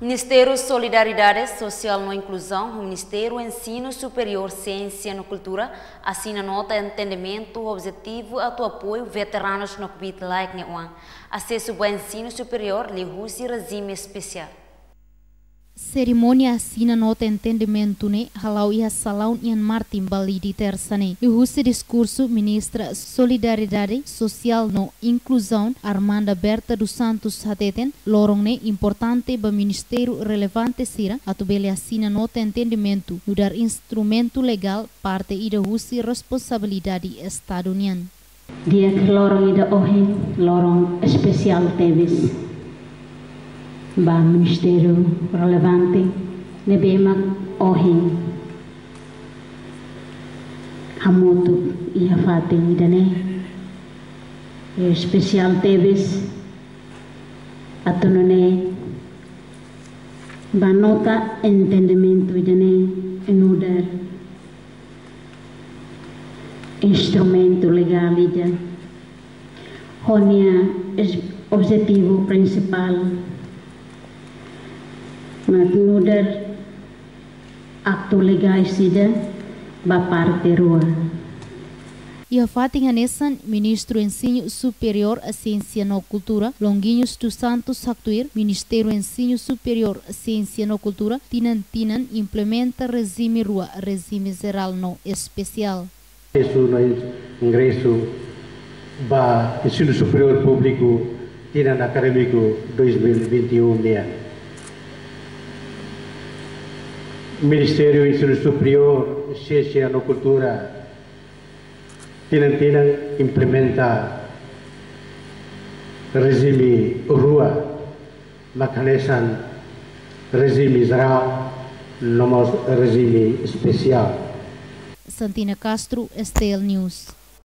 Ministério Solidariedade Social e Inclusão, o Ministério Ensino Superior Ciência e Cultura, assina nota entendimento objetivo a tu apoio veteranos no COVID like Acesso ao ensino superior, lhe regime especial. Cerimônia assina nota entendimento ne halau ia salaun ian Martin Bali di tersane. O discurso ministra Solidariedade Social no Inclusão Armanda Berta dos Santos hateten lorong ne importante ba ministério relevante sira atu bele assina nota entendimento no dar instrumento legal parte ida husi responsabilidade estadunian. Dia lorong ida ohe lorong especial tevis ba ministério relevante nebema ohin hamutu ia fate idane especial teves atunone ba nota entendimento idane enudar instrumento legal ida Honia objetivo principal magnuder akto legal sida ba parte rua. E a Fátima Nessan, Ministro Ensino Superior a Ciência e Cultura, Longuinhos dos Santos Actuir, Ministério Ensino Superior a Ciência e Cultura, Tinan Tinan implementa regime rua, regime geral no especial. Isso no ingresso ba Ensino Superior Público Tinan Acadêmico 2021 -nia. Ministério do Ensino Superior, Ciência e Cultura, tinang implementa regime rua, mecanismo regime geral, nomos regime especial. Santina Castro, Estel News.